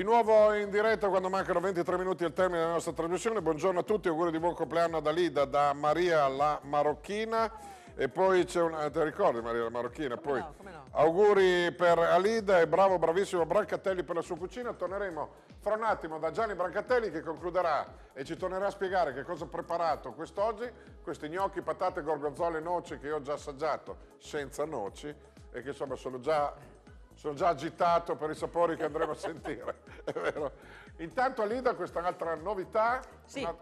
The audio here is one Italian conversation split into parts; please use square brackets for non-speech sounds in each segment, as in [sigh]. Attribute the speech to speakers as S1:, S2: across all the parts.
S1: Di nuovo in diretta quando mancano 23 minuti al termine della nostra trasmissione. Buongiorno a tutti, auguri di buon compleanno ad Alida da Maria la Marocchina. E poi c'è una. Ti ricordi Maria la Marocchina?
S2: Come
S1: poi
S2: no, no.
S1: auguri per Alida e bravo, bravissimo Brancatelli per la sua cucina. Torneremo fra un attimo da Gianni Brancatelli che concluderà e ci tornerà a spiegare che cosa ha preparato quest'oggi. Questi gnocchi, patate, gorgonzola e noci che io ho già assaggiato senza noci e che insomma sono già sono già agitato per i sapori che andremo a sentire, [laughs] è vero. Intanto Alida questa un'altra novità.
S2: Sì,
S1: una-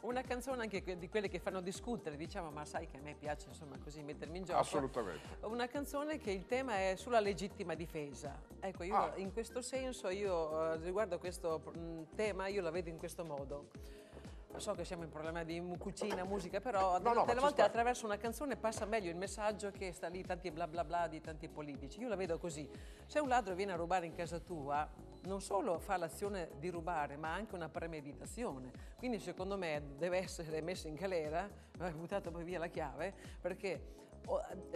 S2: una canzone anche di quelle che fanno discutere, diciamo, ma sai che a me piace insomma così mettermi in gioco.
S1: Assolutamente.
S2: Una canzone che il tema è sulla legittima difesa. Ecco, io
S1: Ah.
S2: in questo senso, io eh, riguardo questo tema, io la vedo in questo modo. So che siamo in problema di cucina, musica, però
S1: No, no,
S2: delle volte attraverso una canzone passa meglio il messaggio che sta lì tanti bla bla bla di tanti politici. Io la vedo così. Se un ladro viene a rubare in casa tua, non solo fa l'azione di rubare, ma anche una premeditazione. Quindi secondo me deve essere messo in galera, ha buttato poi via la chiave, perché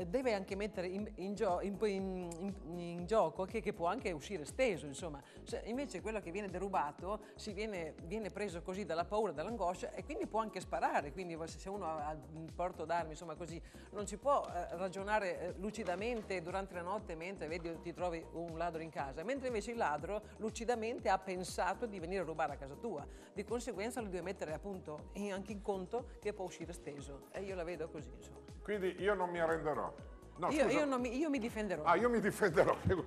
S2: deve anche mettere in, in gio- in- in- gioco che, che può anche uscire steso, insomma. Se invece quello che viene derubato si viene, viene preso così dalla paura, dall'angoscia e quindi può anche sparare. Quindi se uno ha un porto d'armi, insomma così, non ci può eh, ragionare eh, lucidamente durante la notte mentre vedi ti trovi un ladro in casa, mentre invece il ladro lucidamente ha pensato di venire a rubare a casa tua. Di conseguenza lo deve mettere appunto anche in conto che può uscire steso. E io la vedo così, insomma.
S1: Quindi io non mi arrenderò. No,
S2: io, io non mi, io mi difenderò.
S1: Ah, io mi difenderò. [laughs] io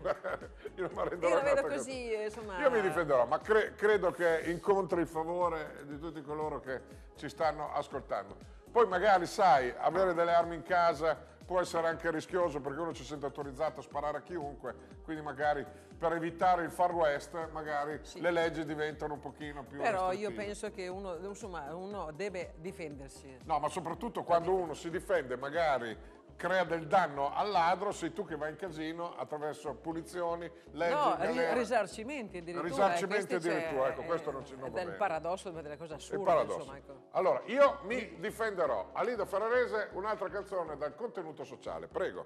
S1: non mi arrenderò.
S2: Io la vedo così,
S1: cose.
S2: insomma.
S1: Io mi difenderò, ma cre- credo che incontri il favore di tutti coloro che ci stanno ascoltando. Poi magari, sai, avere delle armi in casa può essere anche rischioso perché uno si sente autorizzato a sparare a chiunque, quindi magari per evitare il far west, magari le leggi diventano un pochino più
S2: Però io penso che uno, insomma, uno deve difendersi.
S1: No, ma soprattutto quando uno si difende, magari crea del danno al ladro, sei tu che vai in casino attraverso punizioni, leggi,
S2: No,
S1: galera.
S2: risarcimenti addirittura.
S1: Risarcimenti
S2: eh, c'è-
S1: addirittura, ecco, questo non ci- non
S2: È
S1: va
S2: del
S1: bene.
S2: paradosso delle cose
S1: Il
S2: assurde,
S1: paradosso.
S2: insomma, ecco.
S1: Allora, io mi difenderò. Alida Ferrarese, un'altra canzone dal contenuto sociale. Prego.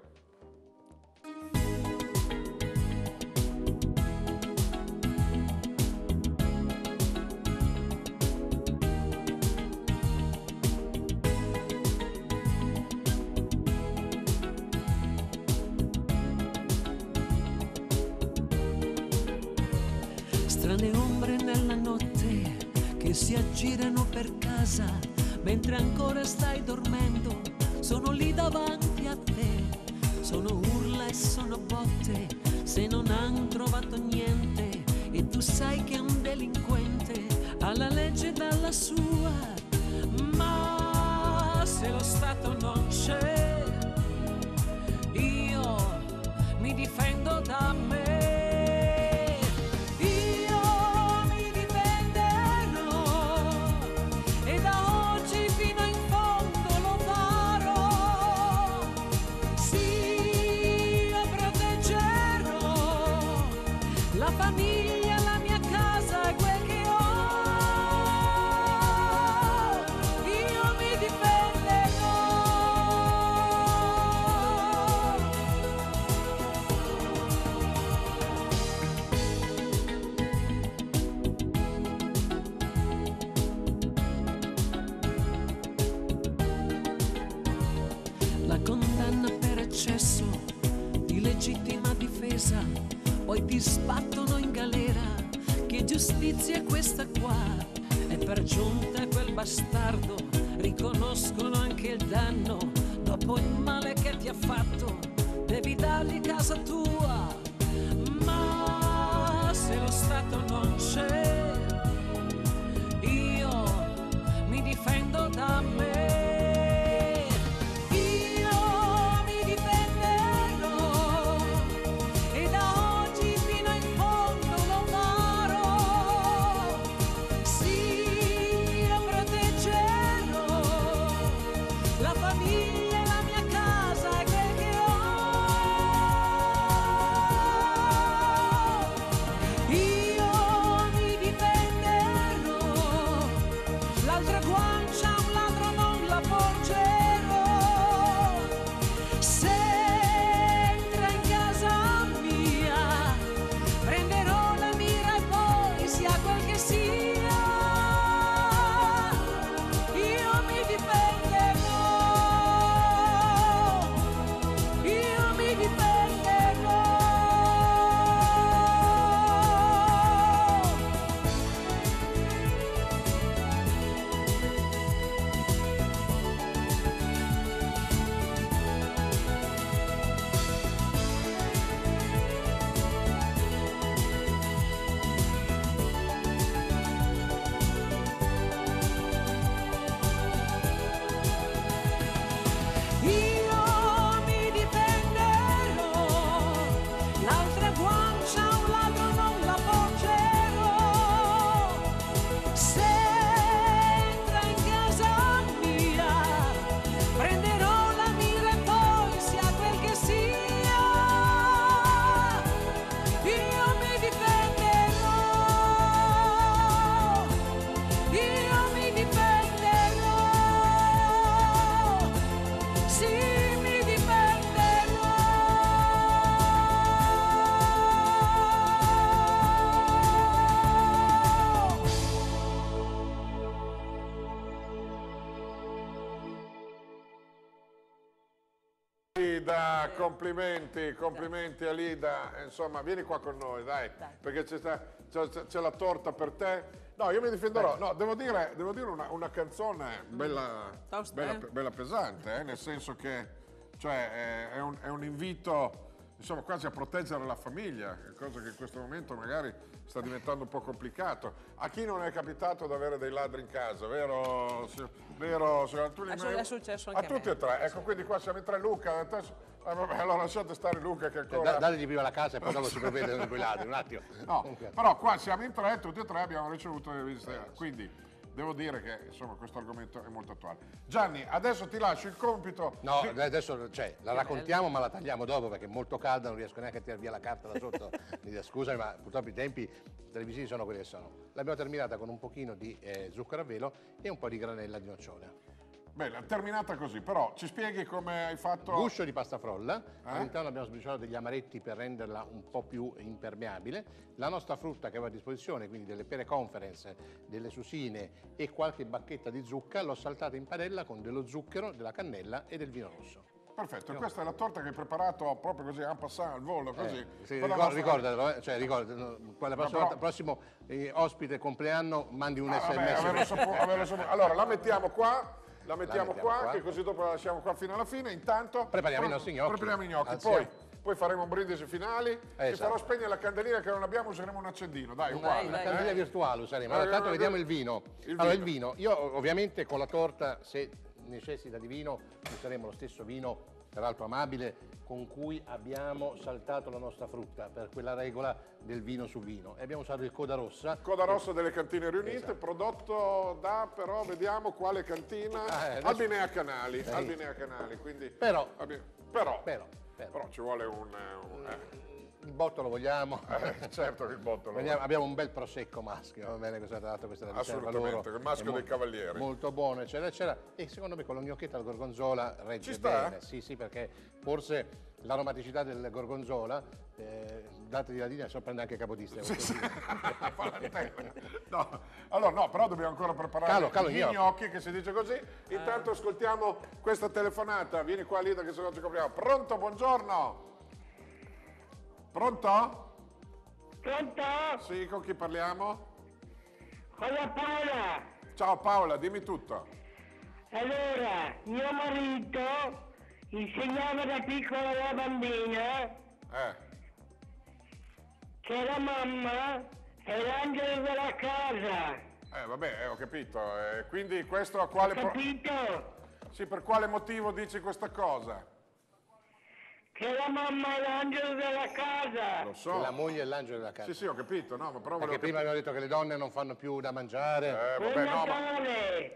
S3: Si aggirano per casa mentre ancora stai dormendo. Sono lì davanti a te. Sono urla e sono botte se non han trovato niente. E tu sai che un delinquente ha la legge dalla sua. Ma se lo Stato non c'è, io mi difendo da me.
S1: Complimenti, complimenti Alida. Insomma, vieni qua con noi, dai,
S2: Dai.
S1: perché c'è, la torta per te. No, io mi difenderò. No, devo dire, devo dire una, una canzone bella,
S2: Tosta,
S1: bella,
S2: eh?
S1: bella pesante, eh, nel senso che cioè, è, un, è un invito insomma, quasi a proteggere la famiglia, cosa che in questo momento magari sta diventando un po' complicato. A chi non è capitato di avere dei ladri in casa, vero? vero Tulli?
S2: Adesso è successo anche
S1: a
S2: a
S1: tutti e tre. Ecco, quindi qua siamo in tre. Luca, ah, vabbè, allora lasciate stare Luca che ancora...
S4: Da- Dategli prima la casa e poi dopo si provvede con quei ladri, un attimo. [laughs]
S1: No, però qua siamo in tre, tutti e tre abbiamo ricevuto le visite. Quindi devo dire che insomma questo argomento è molto attuale. Gianni, adesso ti lascio il compito.
S4: No,
S1: di-
S4: adesso cioè, la raccontiamo ma la tagliamo dopo perché è molto calda, non riesco neanche a tirare via la carta da sotto. [laughs] Mi dia scusami, ma purtroppo i tempi televisivi sono quelli che sono. L'abbiamo terminata con un pochino di eh, zucchero a velo e un po' di granella di nocciola.
S1: Bene, terminata così, però ci spieghi come hai fatto...
S4: Guscio di pasta frolla,
S1: Eh?
S4: all'interno abbiamo sbriciolato degli amaretti per renderla un po' più impermeabile, la nostra frutta che avevo a disposizione, quindi delle pere conference, delle susine e qualche bacchetta di zucca, l'ho saltata in padella con dello zucchero, della cannella e del vino rosso.
S1: Perfetto, questa è la torta che hai preparato proprio così, en passant al volo, così.
S4: Eh, sì, ricor-
S1: nostra-
S4: ricordatelo, eh, cioè, ricordatelo, quella prossima
S1: però-
S4: volta- prossimo eh, ospite compleanno mandi un
S1: Ah, vabbè,
S4: sms.
S1: averlo saputo- averlo saputo. Allora, la mettiamo qua, la mettiamo,
S4: mettiamo
S1: qua,
S4: qua.
S1: che così dopo la lasciamo qua fino alla fine. Intanto
S4: Prepariamo i nostri gnocchi.
S1: Prepariamo i gnocchi,
S4: Alziamo.
S1: poi, poi faremo un brindisi finali. Ti
S4: Esatto.
S1: farò spegnere la candelina che non abbiamo, useremo un accendino. Dai, uguale.
S4: Una
S2: dai,
S4: candela
S1: eh?
S4: virtuale useremo.
S1: Eh,
S4: Allora, tanto
S1: eh,
S4: vediamo
S1: eh,
S4: il vino.
S1: il
S4: allora,
S1: vino.
S4: il vino. Io ovviamente con la torta, se necessita di vino, useremo lo stesso vino, peraltro amabile, con cui abbiamo saltato la nostra frutta, per quella regola del vino su vino. E abbiamo usato il Coda Rossa.
S1: Coda Rossa delle Cantine Riunite,
S4: Esatto.
S1: prodotto da, però vediamo quale cantina,
S4: Ah, eh, adesso-
S1: Albinea Canali, Albinea Canali, quindi...
S4: Però-
S1: abbi- però,
S4: Però, però,
S1: però ci vuole un... eh, un- eh,
S4: il botto lo vogliamo.
S1: eh, certo che il botto lo
S4: Vediamo- abbiamo un bel prosecco maschio, va bene, questa, tra l'altro questa è la
S1: Assolutamente,
S4: loro.
S1: il maschio
S4: È
S1: dei cavalieri.
S4: Molto buono, eccetera, eccetera. E secondo me con lo gnocchietto al gorgonzola regge
S1: Ci sta?
S4: bene. Sì, sì, perché forse l'aromaticità del gorgonzola, eh, date di ladina, so prende anche capodistria. [laughs]
S1: No, allora no, però dobbiamo ancora preparare
S4: Calo, calo,
S1: gli
S4: gnocchi.
S1: gnocchi, che si dice così. Intanto ascoltiamo questa telefonata. Vieni qua Lida che se no ci copriamo. Pronto, buongiorno. Pronto?
S5: Pronto?
S1: Sì, con chi parliamo?
S5: Con la Paola.
S1: Ciao Paola, dimmi tutto.
S5: Allora, mio marito insegnava da piccola alla bambina
S1: Eh,
S5: che la mamma è l'angelo della casa.
S1: eh vabbè, eh, ho capito. Eh, quindi questo a quale... pro-
S5: Capito?
S1: Sì, per quale motivo dici questa cosa?
S5: Che la mamma è l'angelo della casa.
S1: Lo so.
S4: La moglie è l'angelo della casa.
S1: Sì, sì, ho capito, no, ma però
S4: Perché prima abbiamo detto che le donne non fanno più da mangiare.
S1: Eh, vabbè, no, ma...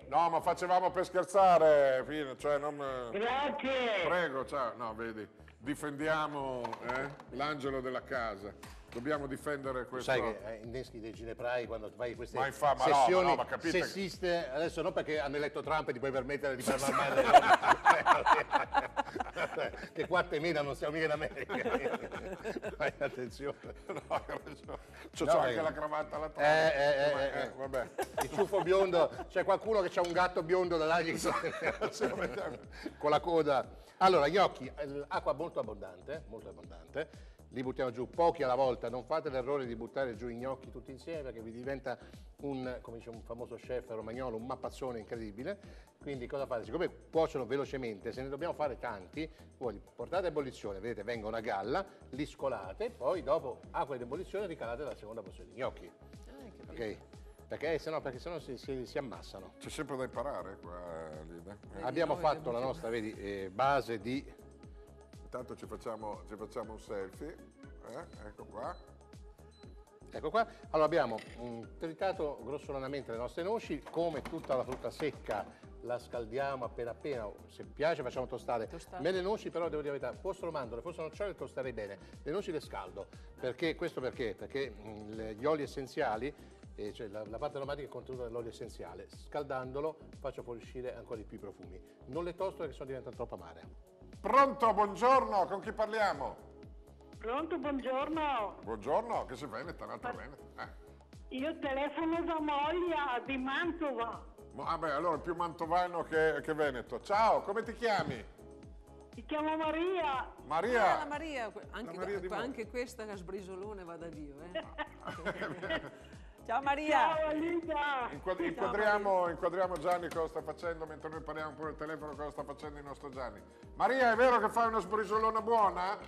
S1: No, ma facevamo per scherzare, fine, cioè non...
S5: Grazie.
S1: Prego, ciao. No, vedi, difendiamo eh, l'angelo della casa. Dobbiamo difendere questo.
S4: Sai che eh, inneschi dei gineprai quando fai queste
S1: Ma infa- ma no,
S4: sessioni
S1: ma no, ma capite
S4: sessiste, adesso non perché hanno eletto Trump e ti puoi permettere di parlare [laughs] male che qua te mena non siamo mica in America. Fai attenzione.
S1: No. C'ho,
S4: No,
S1: c'ho anche la cravatta alla
S4: Eh,
S1: trama.
S4: eh, eh,
S1: Ma-
S4: eh, eh.
S1: vabbè.
S4: Il ciuffo biondo, c'è qualcuno che ha un gatto biondo da là gli- [laughs] con la coda. Allora, gnocchi, eh, acqua molto abbondante, molto abbondante. Li buttiamo giù pochi alla volta, non fate l'errore di buttare giù i gnocchi tutti insieme perché vi diventa un, come dice un famoso chef romagnolo, un mappazzone incredibile. Quindi cosa fate? Siccome cuociono velocemente, se ne dobbiamo fare tanti, voi li portate a ebollizione, vedete, venga una galla, li scolate, poi dopo acqua di ebollizione ricalate la seconda porzione di gnocchi. Ok? Perché sennò, perché sennò si, si- si ammassano.
S1: C'è sempre da imparare qua, Lida. Eh,
S4: Abbiamo fatto la nostra vedi, eh, base di
S1: Intanto ci facciamo, ci facciamo un selfie. Eh, ecco qua.
S4: Ecco qua, allora abbiamo mm, tritato grossolanamente le nostre noci, come tutta la frutta secca la scaldiamo appena appena, se piace facciamo tostare. Me le noci però devo dire la verità, fossero mandorle, fossero nocciole tosterei bene, le noci le scaldo, perché questo perché? Perché mm, le- gli oli essenziali, eh, cioè la, la parte aromatica è contenuta nell'olio essenziale, scaldandolo faccio fuoriuscire ancora di più i profumi. Non le tosto perché sennò diventano troppo amare.
S1: Pronto, buongiorno, con chi parliamo?
S5: Pronto, buongiorno.
S1: Buongiorno, che sei Veneta, un'altra Veneta. Eh.
S5: Io telefono da Moglia di Mantova.
S1: Ma- Vabbè, allora più mantovano che, che veneto. Ciao, come ti chiami?
S5: Mi chiamo Maria.
S1: Maria,
S2: Ah, la Maria, anche,
S1: Maria
S2: anche questa che sbrisolone va da Dio. Eh. [laughs] Ciao Maria!
S5: Ciao Alida.
S1: inquad- inquadriamo, inquadriamo Gianni cosa sta facendo mentre noi parliamo pure al telefono cosa sta facendo il nostro Gianni. Maria, è vero che fai una sbrisolona buona?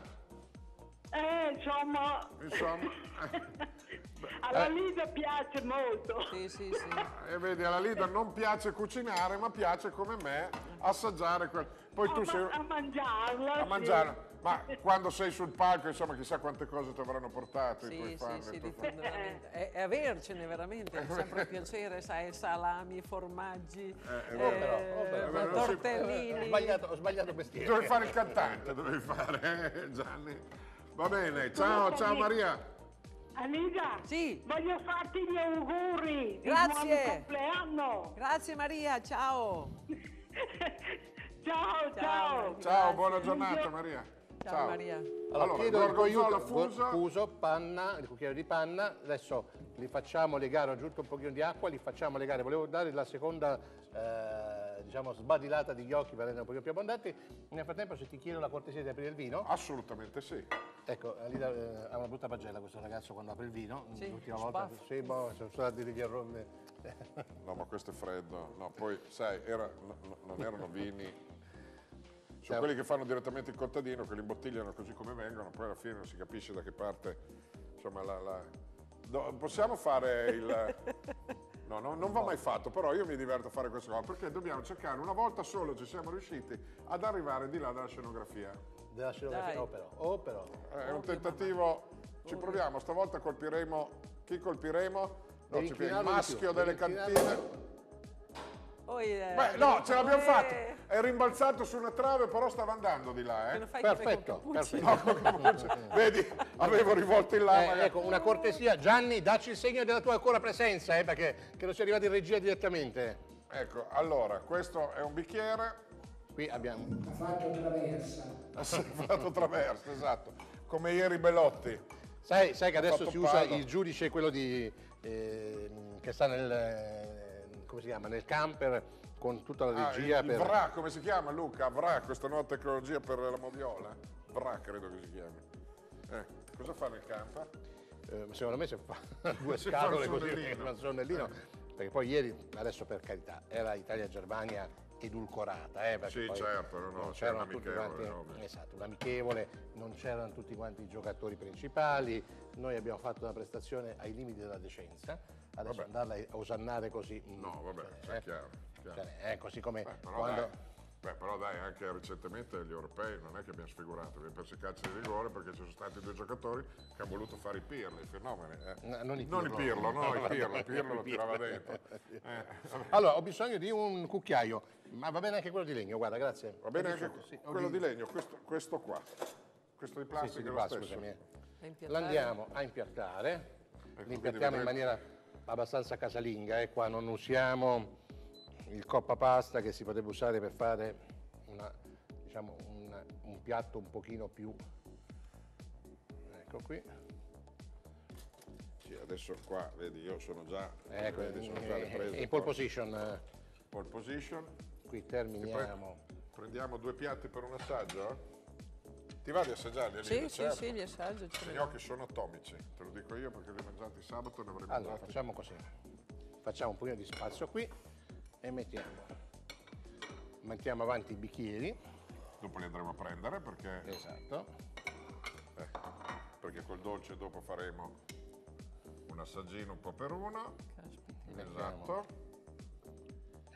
S5: Eh, insomma,
S1: Insomma, [laughs]
S5: alla Lida piace molto.
S2: Sì, sì, sì.
S1: e vedi, alla Lida non piace cucinare, ma piace come me assaggiare quel... Poi tu
S5: a,
S1: sei...
S5: ma- a mangiarla.
S1: a
S5: sì.
S1: Ma quando sei sul palco, insomma, chissà quante cose ti avranno portato i
S2: Sì,
S1: tuoi
S2: sì,
S1: fan.
S2: sì,
S1: i
S2: di
S1: tuoi
S2: fondo veramente. E, e avercene veramente, è [laughs] sempre un piacere, sai, salami, formaggi,
S1: Eh,
S2: eh,
S4: però, però,
S1: però, non si-
S4: Ho
S2: tortellini.
S4: sbagliato, ho sbagliato mestiere.
S1: Dovevi fare il cantante, dovevi fare, eh, Gianni. Va bene, ciao, ciao Maria.
S5: Alida,
S2: Sì.
S5: voglio farti gli auguri. di
S2: Grazie.
S5: buon compleanno.
S2: Grazie Maria, ciao! [laughs]
S5: Ciao, ciao.
S1: Ciao,
S2: Grazie.
S1: buona giornata Maria.
S2: Ciao, Maria.
S4: Allora,
S1: Allora,
S4: chiedo go-
S1: fusa.
S4: fuso, panna, il cucchiaio di panna, adesso li facciamo legare, ho aggiunto un pochino di acqua, li facciamo legare, volevo dare la seconda eh, diciamo sbadilata di gnocchi per rendere un pochino più abbondanti, nel frattempo se ti chiedo la cortesia di aprire il vino,
S1: Assolutamente sì.
S4: ecco, Alida eh, ha una brutta pagella questo ragazzo quando apre il vino,
S2: Sì,
S4: l'ultima volta, sì, boh, sono stati degli errori,
S1: No, ma questo è freddo. No, poi, sai, era- no- non erano vini. Sono
S4: Ciao.
S1: quelli che fanno direttamente il contadino, che li imbottigliano così come vengono, poi alla fine non si capisce da che parte. Insomma, la. la- No, possiamo fare il. [laughs] No, no, non va mai fatto, però io mi diverto a fare questa cosa perché dobbiamo cercare, una volta solo ci siamo riusciti ad arrivare di là dalla scenografia.
S4: della scenografia,
S2: Dai.
S4: oh però, oh però.
S1: È un tentativo, ci proviamo, stavolta colpiremo, chi colpiremo? No, il maschio delle cantine.
S2: Poi, eh,
S1: Beh, no, ce l'abbiamo
S2: eh,
S1: fatta. È rimbalzato su una trave, però stava andando di là, eh.
S4: Perfetto, perfetto. [laughs]
S1: Vedi, avevo rivolto in là.
S4: Eh, ecco, una cortesia, Gianni, dacci il segno della tua ancora presenza, eh, perché che non sia arrivato in regia direttamente.
S1: Ecco, allora, questo è un bicchiere,
S4: Qui abbiamo.
S1: ha fatto traverso, [laughs] esatto, come ieri Bellotti.
S4: Sai, sai che adesso
S1: fatto
S4: si usa il giudice, quello di, eh, che sta nel, eh, come si chiama, nel camper con tutta la
S1: Ah, il,
S4: regia per...
S1: VRA, come si chiama Luca? VRA, questa nuova tecnologia per la moviola. VRA credo che si chiami. Eh, cosa fa nel camper?
S4: Eh, secondo me si fa [laughs] due scatole così, un sonnellino, perché poi ieri, adesso per carità, era Italia-Germania edulcorata, eh, perché
S1: Sì,
S4: poi
S1: certo, no, no,
S4: non
S1: c'era
S4: c'erano tutti
S1: un'amichevole,
S4: quanti, esatto, un'amichevole, non c'erano tutti quanti i giocatori principali, noi abbiamo fatto una prestazione ai limiti della decenza, adesso
S1: Vabbè.
S4: andarla a osannare così... mm,
S1: No, vabbè,
S4: cioè,
S1: è chiaro. chiaro.
S4: cioè, eh, così come
S1: Beh,
S4: quando...
S1: dai, beh, però dai, anche recentemente gli europei non è che abbiamo sfigurato, abbiamo perso i calci di rigore perché ci sono stati due giocatori che hanno voluto fare i pirli, i fenomeni. eh.
S4: No, non i
S1: Non i
S4: Pirlo.
S1: pirlo, no, [laughs] i pirlo, il pirlo lo tirava
S4: Pirlo.
S1: dentro. [laughs] Eh,
S4: Allora, ho bisogno di un cucchiaio, ma va bene anche quello di legno, guarda, grazie.
S1: Va bene anche
S4: sì,
S1: quello
S4: di-
S1: di legno, questo, questo qua. Questo di
S4: Sì,
S1: plastica
S4: sì, di
S1: è lo
S4: qua,
S1: stesso.
S4: scusami. eh. L'andiamo a impiattare,
S1: quindi
S4: l'impiattiamo in maniera abbastanza casalinga, eh. qua non usiamo il coppa pasta che si potrebbe usare per fare una, diciamo, un, un piatto un pochino più... Ecco qui,
S1: Sì, adesso qua, vedi, io sono già,
S4: ecco,
S1: vedi, sono già
S4: in,
S1: ripreso.
S4: in pole position, eh.
S1: Pole position.
S4: qui
S1: pre-
S4: terminiamo.
S1: Prendiamo due piatti per un assaggio? Ti va di assaggiarli?
S2: Sì,
S1: Alida?
S2: sì,
S1: Certo.
S2: sì, li assaggio.
S1: I
S2: ce li ho.
S1: gnocchi sono atomici, te lo dico io perché li ho mangiati sabato e ne avrei
S4: Allora,
S1: mangiati.
S4: facciamo così, facciamo un pochino di spazio qui e mettiamo, mettiamo avanti i bicchieri,
S1: Dopo li andremo a prendere perché,
S4: esatto,
S1: eh, perché col dolce dopo faremo un assaggino un po' per uno.
S2: Caspita.
S1: Esatto.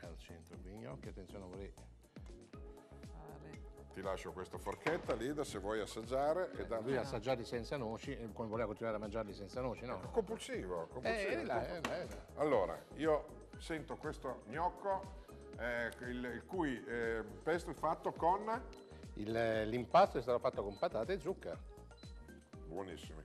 S4: al centro gnocchi, attenzione vorrei
S2: Fare.
S1: Ti lascio questa forchetta Lida se vuoi assaggiare e da...
S4: lui assaggiarli senza noci, e come voleva continuare a mangiarli senza noci, no?
S1: Compulsivo, compulsivo.
S4: Eh, là, eh, là, eh, là.
S1: Allora, io sento questo gnocco, eh, il, il cui eh, pesto è fatto con...
S4: Il- l'impasto è stato fatto con patate e zucca.
S1: Buonissimi.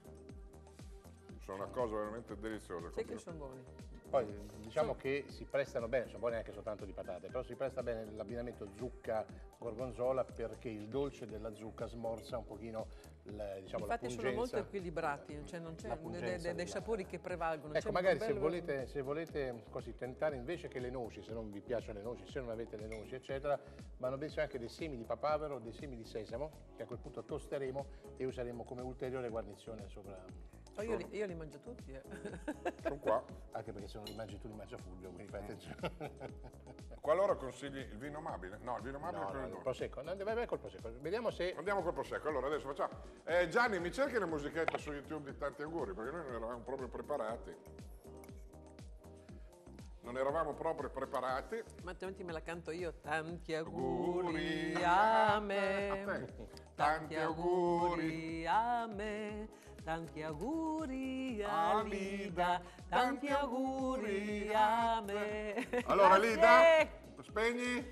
S1: sono una cosa veramente deliziosa.
S2: Sai che sono buoni.
S4: Poi diciamo che si prestano bene, sono buoni anche soltanto di patate, però si presta bene l'abbinamento zucca-gorgonzola perché il dolce della zucca smorza un pochino la, diciamo,
S2: Infatti sono molto equilibrati, cioè non c'è dei, dei- dei
S4: della-
S2: sapori che prevalgono.
S4: Ecco, magari se volete, se volete così tentare invece che le noci, se non vi piacciono le noci, se non avete le noci, eccetera, vanno benissimo anche dei semi di papavero, dei semi di sesamo, che a quel punto tosteremo e useremo come ulteriore guarnizione sopra.
S2: Oh, io, li, io li mangio tutti. eh.
S1: Sono qua. [laughs]
S4: Anche perché se non li mangi tu li mangia Fulvio, quindi fai attenzione.
S1: Qualora consigli il vino amabile? No, il vino amabile
S4: No,
S1: è
S4: no,
S1: quello
S4: il
S1: dolce.
S4: prosecco, no, vai, vai col prosecco. Vediamo se
S1: Andiamo col prosecco. Allora adesso facciamo. Eh, Gianni, mi cerchi le musichette su YouTube di tanti auguri, perché noi non eravamo proprio preparati. Non eravamo proprio preparati.
S2: Ma altrimenti me la canto io. Tanti
S1: Auguri
S2: auguri a
S1: a
S2: me.
S1: te.
S2: Tanti auguri a me. Tanti auguri a Lida. Tanti auguri a me. [laughs]
S1: Allora. Lida, spegni.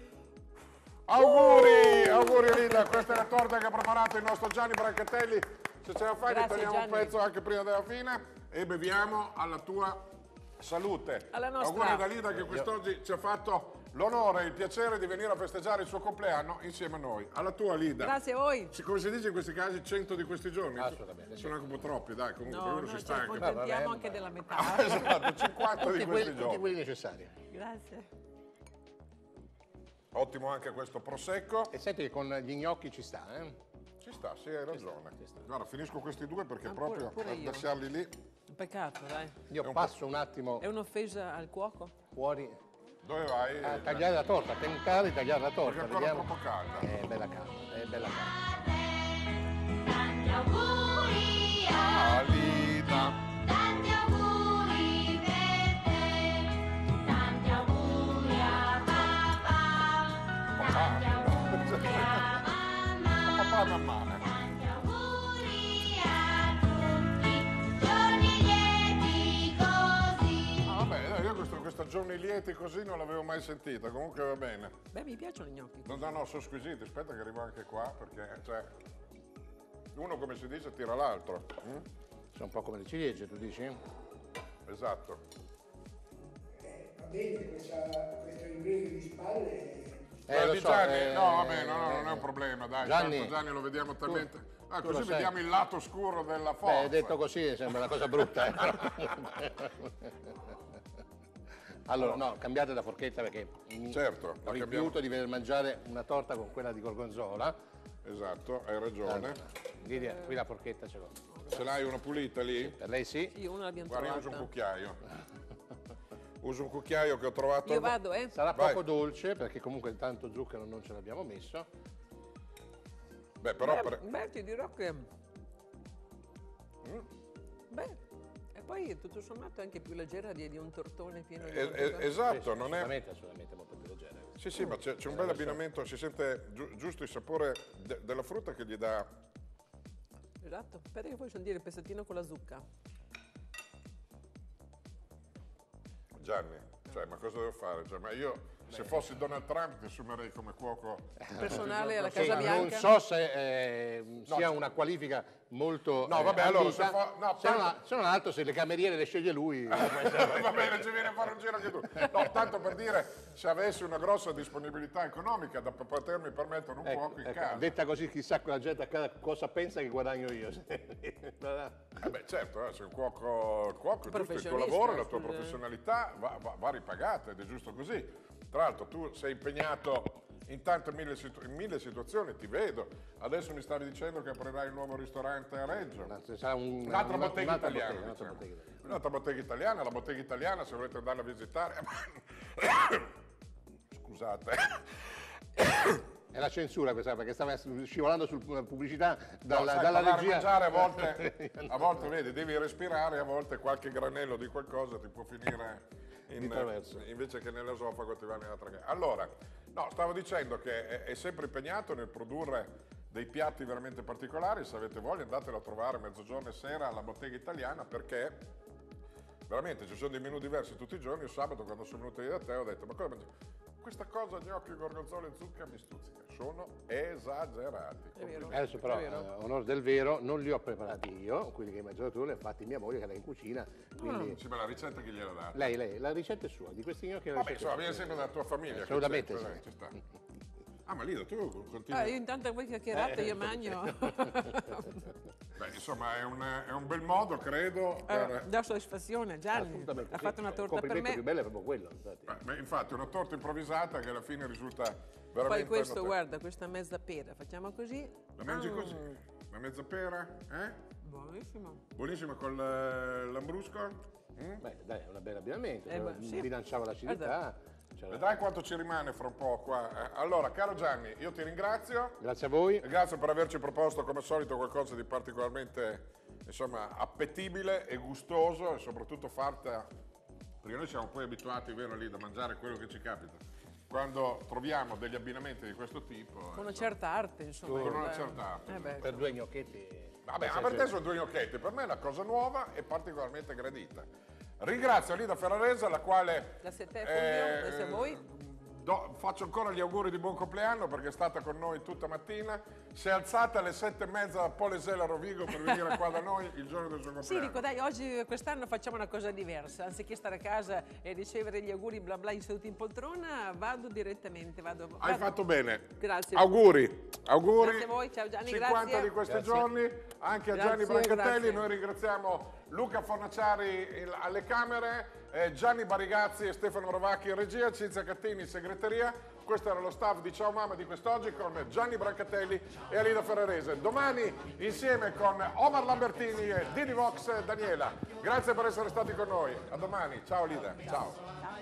S1: Auguri, auguri Lida, questa è la torta che ha preparato il nostro Gianni Brancatelli. Se ce la fai,
S2: Grazie,
S1: tagliamo un pezzo anche prima della fine e beviamo alla tua salute.
S2: Alla nostra.
S1: Auguri da Lida che quest'oggi ci ha fatto l'onore e il piacere di venire a festeggiare il suo compleanno insieme a noi. Alla tua Lida.
S2: Grazie a voi.
S1: Sì, Come si dice in questi casi, 100 di questi giorni?
S4: Assolutamente.
S1: Sono anche un po' troppi, dai, comunque
S2: No,
S1: uno
S2: no,
S1: si
S2: ci
S1: stanca.
S2: accontentiamo
S4: vabbè,
S2: anche della metà. [laughs]
S1: esatto, 50 di
S4: tutti
S1: questi
S4: quelli, tutti
S1: giorni.
S4: quelli necessari.
S2: Grazie.
S1: Ottimo anche questo prosecco.
S4: E senti che con gli gnocchi ci sta, eh?
S1: Ci sta, sì, hai ragione. Guarda, finisco questi due perché
S2: Ah, pure-
S1: proprio
S2: pure
S1: per
S2: io.
S1: lasciarli lì.
S2: Peccato, dai.
S4: Io passo un attimo
S2: È un'offesa al cuoco?
S4: fuori
S1: Dove vai?
S4: a tagliare la torta, tentare di tagliare la
S1: Perché
S4: torta,
S1: è ancora
S4: vediamo.
S1: troppo calda.
S4: È bella calda, è bella calda.
S6: Tanti auguri a
S1: Alida.
S6: tanti auguri per te, tanti auguri a papà, tanti auguri a mamma,
S1: Papà mamma.
S6: Giorni lieti così
S1: non l'avevo mai sentita, comunque va bene.
S2: Beh, mi piacciono i gnocchi.
S1: No, no, no, sono squisiti, aspetta che arrivo anche qua perché cioè, uno come si dice tira l'altro. mm?
S4: Sono un po' come le ciliegie, tu dici?
S1: Esatto.
S7: Va bene, questa, questo inglese di spalle
S4: Eh, lo
S1: di
S4: so,
S1: Gianni,
S4: eh,
S1: no, vabbè, no, no, non è un problema, dai,
S4: Gianni,
S1: tanto Gianni lo vediamo talmente... ah,
S4: tu lo
S1: così vediamo il lato scuro della forza.
S4: Beh, detto così sembra una cosa brutta. eh. [laughs] allora, no, cambiate la forchetta perché mi
S1: Certo, la
S4: rifiuto
S1: cambiamo.
S4: di vedere mangiare una torta con quella di gorgonzola.
S1: Esatto, hai ragione.
S4: Allora, Lidia, qui la forchetta ce l'ho.
S1: Ce l'hai una pulita lì?
S4: Per lei sì?
S2: Io una l'abbiamo
S1: Guarda, io uso un
S2: trovata.
S1: cucchiaio. Uso un cucchiaio che ho trovato...
S2: Io vado, eh?
S4: Sarà
S1: Vai.
S4: poco dolce perché comunque tanto zucchero non ce l'abbiamo messo.
S1: Beh, però...
S2: Beh,
S1: per-
S2: beh, ti dirò che... Beh, e poi tutto sommato è anche più leggera di, di un tortone pieno di...
S1: es- esatto, non è...
S4: Assolutamente, assolutamente molto più leggera.
S1: Sì, sì, ma c'è, c'è un bel abbinamento, si sente giu- giusto il sapore de- della frutta che gli dà...
S2: Esatto. Aspetta che poi sentire il pezzettino con la zucca.
S1: Gianni, cioè, ma cosa devo fare? Cioè, ma io, se fossi Donald Trump, ti assumerei come cuoco...
S2: Personale alla Casa Bianca.
S4: non so se eh, sia una qualifica molto
S1: No,
S4: eh,
S1: vabbè, allora,
S4: ambita.
S1: se fa- no,
S4: se, non, se non altro se le cameriere le sceglie lui [laughs]
S1: Va bene, ci viene a fare un giro anche tu. No, tanto per dire, se avessi una grossa disponibilità economica da potermi permettere un
S4: Ecco,
S1: cuoco in
S4: ecco,
S1: casa.
S4: detta così chissà la gente a casa cosa pensa che guadagno io
S1: Eh beh, certo, eh, se un cuoco, il cuoco, giusto, il tuo lavoro, la tua professionalità va, va- va ripagata ed è giusto così. Tra l'altro tu sei impegnato in tante mille, situ- in mille situazioni, ti vedo. Adesso mi stavi dicendo che aprirai un nuovo ristorante a Reggio.
S4: un-
S1: Un'altra
S4: una-
S1: bottega italiana,
S4: un'altra
S1: diciamo.
S4: bottega italiana.
S1: Un'altra bottega italiana, la bottega italiana se volete andarla a visitare. [coughs] Scusate.
S4: è la censura questa perché stava scivolando sulla pubblicità
S1: No,
S4: dalla,
S1: sai,
S4: dalla regia
S1: mangiare a volte, [laughs] a volte vedi, devi respirare, a volte qualche granello di qualcosa ti può finire in- invece che nell'esofago ti va nell'altra gara. Allora, no, stavo dicendo che è, è sempre impegnato nel produrre dei piatti veramente particolari, se avete voglia andatelo a trovare mezzogiorno e sera alla bottega italiana perché veramente ci sono dei menù diversi tutti i giorni. Io sabato quando sono venuto io da te ho detto ma cosa mangi? Questa cosa gnocchi, gorgonzola e zucca mi stuzzica. Sono esagerati.
S2: È vero.
S4: Adesso però, eh, onore del vero, non li ho preparati io, quelli che hai mangiato tu, li ha fatti mia moglie che era in cucina, quindi
S1: Sì, ma la ricetta chi gliela dà?
S4: lei, lei, la ricetta è sua, di questi gnocchi la
S1: Vabbè, insomma, viene sempre dalla tua famiglia. che
S4: Assolutamente
S1: c'è,
S4: sì.
S1: ci sta. Ah, ma Lida, tu continui.
S2: Ah, io intanto voi chiacchierate, io mangio. [laughs] [laughs]
S1: Beh, insomma, è un, è un bel modo, credo,
S2: Eh,
S1: per...
S2: dà soddisfazione, Gianni. Ha fatto una
S4: Il
S2: torta per me.
S4: più bello è proprio quello, infatti.
S1: Beh, beh, infatti, una torta improvvisata che alla fine risulta veramente...
S2: Poi questo,
S1: notevole.
S2: guarda, questa mezza pera, facciamo così.
S1: La mangi
S2: Ah,
S1: così? La mezza pera? Eh?
S2: Buonissimo.
S1: Buonissima con l'ambrusco? Mm?
S4: Beh, dai, è un bel abbinamento,
S2: Eh, beh, sì.
S4: bilanciava l'acidità. C'era-
S1: Vedrai quanto ci rimane fra un po' qua. Eh, Allora, caro Gianni, io ti ringrazio.
S4: Grazie a voi.
S1: Grazie per averci proposto come al solito qualcosa di particolarmente insomma, appetibile e gustoso e soprattutto fatta, perché noi siamo poi abituati, vero lì, da mangiare quello che ci capita. Quando troviamo degli abbinamenti di questo tipo,
S2: Con
S1: eh,
S2: una certa arte, insomma.
S1: Con una
S2: il-
S1: certa arte.
S2: Eh beh,
S4: Per due gnocchetti.
S1: Vabbè, ma per te sono due gnocchetti, per me è una cosa nuova e particolarmente gradita. Ringrazio Lida Ferrarese, la quale...
S2: Grazie a te, Fulvio, grazie a voi.
S1: do- faccio ancora gli auguri di buon compleanno perché è stata con noi tutta mattina. Si è alzata alle sette e mezza da Polesela Rovigo per venire qua da noi il giorno del suo
S2: Sì,
S1: compleanno.
S2: dico dai, oggi quest'anno facciamo una cosa diversa, anziché stare a casa e ricevere gli auguri bla bla seduti in poltrona, vado direttamente, vado.
S1: Hai
S2: vado-
S1: fatto bene.
S2: Grazie.
S1: Auguri. Auguri.
S2: Grazie a voi, ciao Gianni,
S1: 50
S2: grazie.
S1: di questi
S4: Grazie.
S1: giorni, anche a Gianni
S2: Grazie,
S1: Brancatelli.
S2: grazie.
S1: Noi ringraziamo Luca Fornaciari alle camere, eh, Gianni Barigazzi e Stefano Rovacchi in regia, Cinzia Cattini in segreteria. Questo era lo staff di Ciao Mamma di quest'oggi con Gianni Brancatelli e Alida Ferrarese. Domani insieme con Omar Lambertini e Dini Vox Daniela. Grazie per essere stati con noi. A domani. Ciao Lida. Ciao.